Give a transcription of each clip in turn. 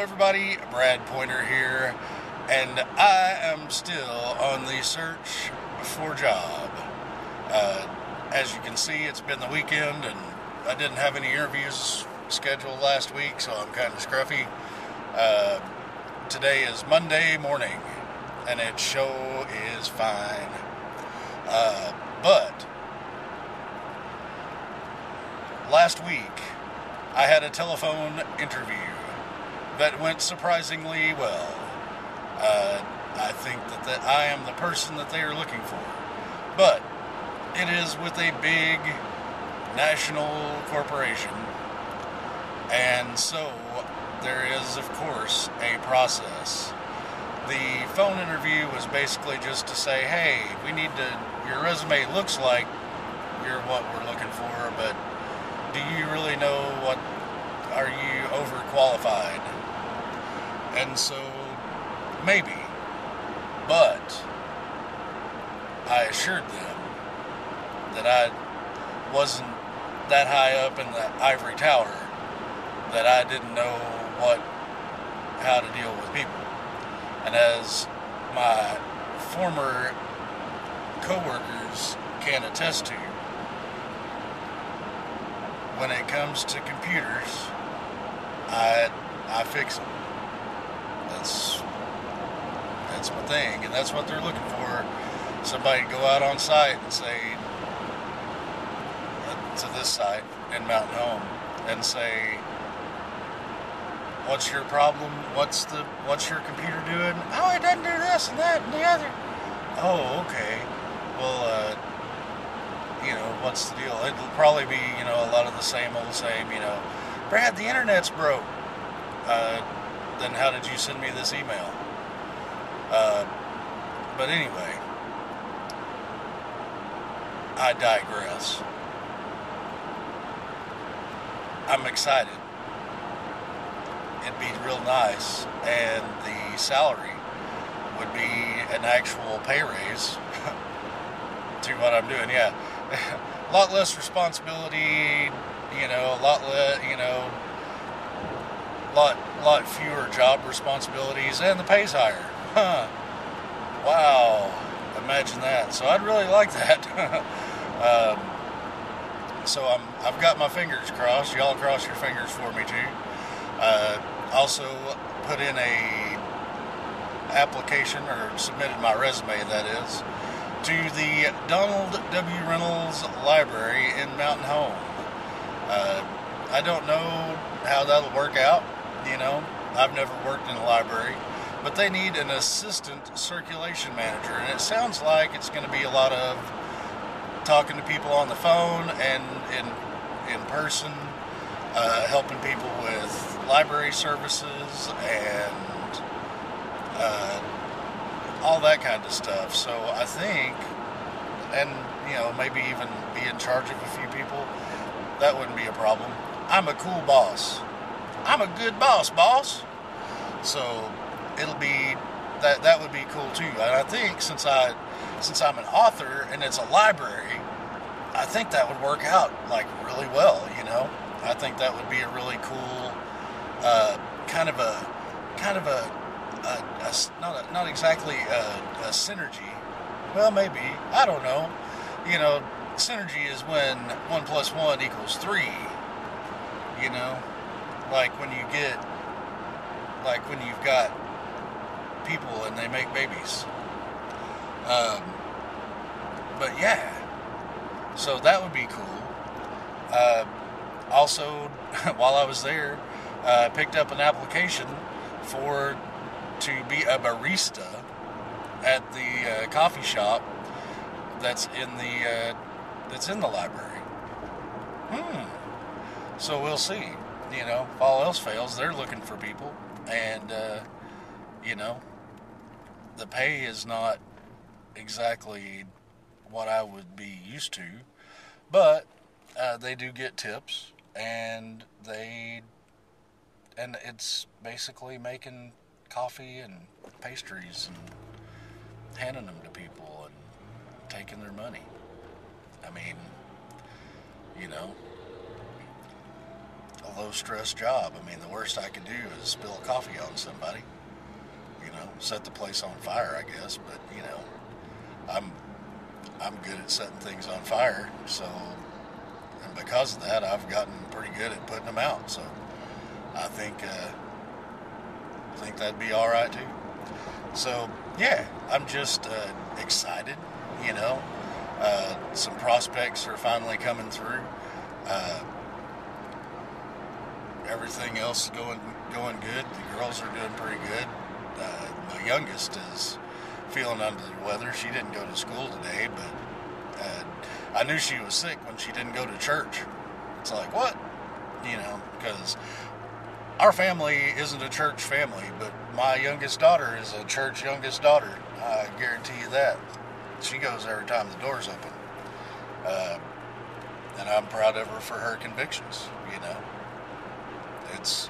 everybody. Brad Poynter here, and I am still on the search for job. Uh, as you can see, it's been the weekend, and I didn't have any interviews scheduled last week, so I'm kind of scruffy. Uh, today is Monday morning, and it show is fine. Uh, but last week, I had a telephone interview that went surprisingly well. Uh, I think that, that I am the person that they are looking for. But it is with a big national corporation. And so there is, of course, a process. The phone interview was basically just to say, hey, we need to, your resume looks like you're what we're looking for, but do you really know what, are you overqualified? And so, maybe. But, I assured them that I wasn't that high up in the ivory tower that I didn't know what, how to deal with people. And as my former coworkers can attest to, when it comes to computers, I I fix them. That's that's my thing, and that's what they're looking for. Somebody to go out on site and say uh, to this site in Mountain Home and say, "What's your problem? What's the what's your computer doing? Oh, it doesn't do this and that and the other. Oh, okay. Well, uh, you know, what's the deal? It'll probably be, you know, a lot of the same old same, you know. Brad, the internet's broke. Uh, then how did you send me this email? Uh, but anyway, I digress. I'm excited. It'd be real nice, and the salary would be an actual pay raise to what I'm doing. Yeah, a lot less responsibility, you know, a lot less, you know, lot lot fewer job responsibilities, and the pay's higher. Huh. Wow, imagine that. So I'd really like that. um, so I'm I've got my fingers crossed. Y'all cross your fingers for me too. Uh, also put in a application or submitted my resume that is to the Donald W. Reynolds Library in Mountain Home. Uh, I don't know how that'll work out. You know, I've never worked in a library, but they need an assistant circulation manager, and it sounds like it's going to be a lot of talking to people on the phone and in in person, uh, helping people with library services and uh, all that kind of stuff. So I think, and you know, maybe even be in charge of a few people, that wouldn't be a problem. I'm a cool boss. I'm a good boss, boss. So it'll be that that would be cool too. And I think since I since I'm an author and it's a library, I think that would work out like really well. You know, I think that would be a really cool uh, kind of a kind of a, a, a not a, not exactly a, a synergy. Well, maybe I don't know. You know, synergy is when one plus one equals three. You know, like when you get like when you've got people and they make babies. Um, but yeah, so that would be cool. Uh, also, while I was there, I uh, picked up an application for to be a barista at the uh, coffee shop that's in the uh, that's in the library. Hmm. So we'll see. You know, if all else fails, they're looking for people, and uh, you know, the pay is not exactly what I would be used to, but uh, they do get tips, and they and it's basically making coffee and pastries and handing them to people and taking their money. I mean, you know, low stress job. I mean, the worst I could do is spill coffee on somebody. You know, set the place on fire, I guess. But you know, I'm I'm good at setting things on fire. So, and because of that, I've gotten pretty good at putting them out. So, I think uh, I think that'd be all right too. So, yeah, I'm just uh, excited. You know, uh, some prospects are finally coming through. Uh, everything else is going going good. The girls are doing pretty good. Uh, my youngest is feeling under the weather. She didn't go to school today, but uh, I knew she was sick when she didn't go to church. It's like what, you know, because our family isn't a church family, but my youngest daughter is a church youngest daughter. I guarantee you that. She goes every time the door's open. Uh, and I'm proud of her for her convictions, you know. It's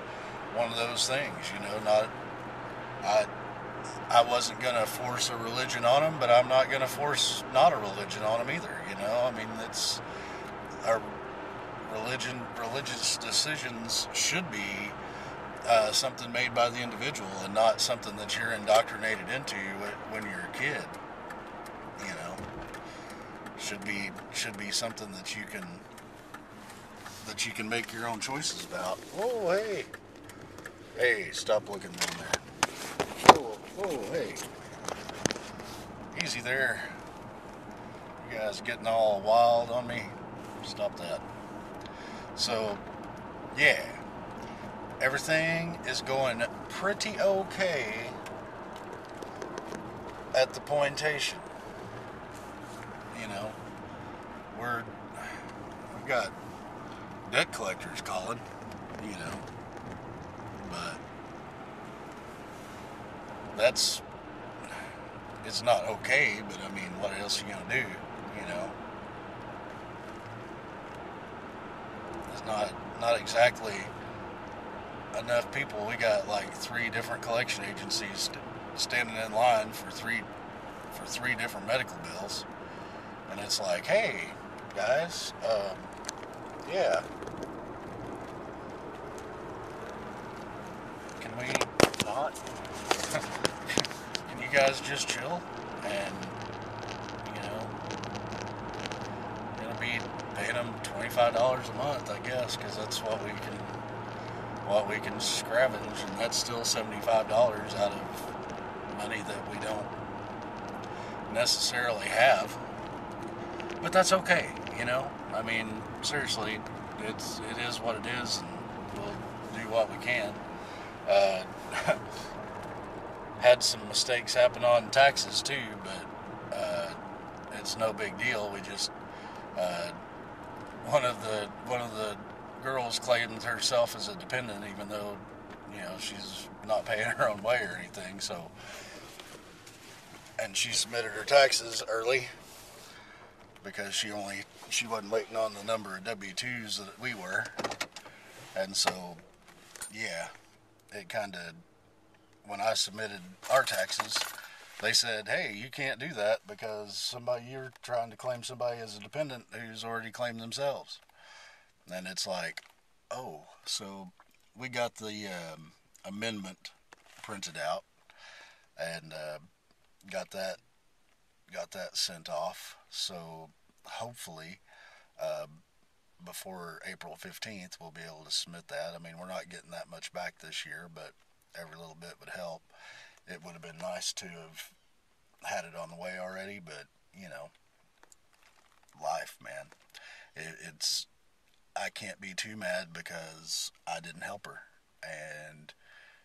one of those things, you know, not I I wasn't to force a religion on them, but I'm not to force not a religion on them either, you know. I mean, it's our religion religious decisions should be uh, something made by the individual and not something that you're indoctrinated into when you're a kid. You know, should be should be something that you can that you can make your own choices about. Oh, hey, hey, stop looking down there. Oh, oh, hey, easy there. You guys getting all wild on me? Stop that. So, yeah everything is going pretty okay at the pointation. You know, we're we've got debt collectors calling, you know, but that's it's not okay. But I mean, what else are you gonna do? You know, it's not not exactly enough people. We got like three different collection agencies standing in line for three for three different medical bills, and it's like, hey, guys, um, yeah, can we not? can you guys just chill and you know, gonna be paying them twenty five dollars a month, I guess, because that's what we can what we can scavenge, and that's still $75 out of money that we don't necessarily have. But that's okay, you know? I mean, seriously, it's it is what it is, and we'll do what we can. Uh, had some mistakes happen on taxes too, but uh, it's no big deal. We just uh, one of the one of the girl's claimed herself as a dependent, even though you know she's not paying her own way or anything. So, and she submitted her taxes early because she only she wasn't waiting on the number of W twos that we were, and so yeah, it kind of when I submitted our taxes. They said, "Hey, you can't do that because somebody you're trying to claim somebody as a dependent who's already claimed themselves." And it's like, oh, so we got the um, amendment printed out and uh, got that got that sent off. So hopefully, uh, before April 15th, we'll be able to submit that. I mean, we're not getting that much back this year, but every little bit would help. It would have been nice to have had it on the way already, but you know, life, man. It, it's I can't be too mad because I didn't help her. And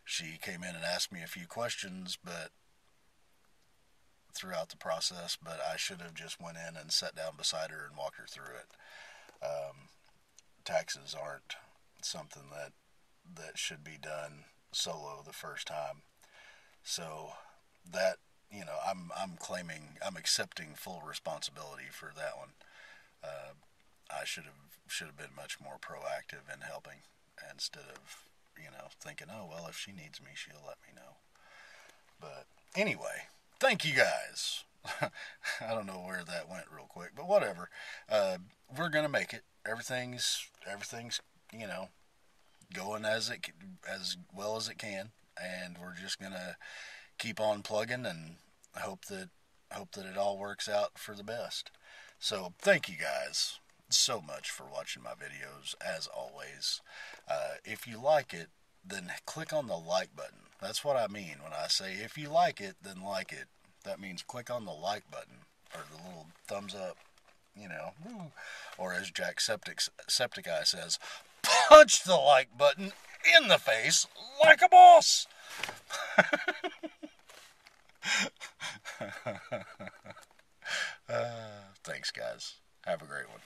she came in and asked me a few questions, but throughout the process, but I should have just went in and sat down beside her and walked her through it. Um, taxes aren't something that that should be done solo the first time. So that you know, I'm I'm claiming I'm accepting full responsibility for that one. Uh, I should have should have been much more proactive in helping instead of you know thinking, oh well, if she needs me, she'll let me know. But anyway, thank you guys. I don't know where that went real quick, but whatever. Uh, we're gonna make it. Everything's everything's you know going as it as well as it can, and we're just gonna keep on plugging and hope that hope that it all works out for the best. So thank you guys so much for watching my videos as always. Uh, if you like it, then click on the like button. That's what I mean when I say if you like it, then like it. That means click on the like button or the little thumbs up, you know, or as Jack Septic Septic Eye says, punch the like button in the face like a boss. uh, thanks, guys. Have a great one.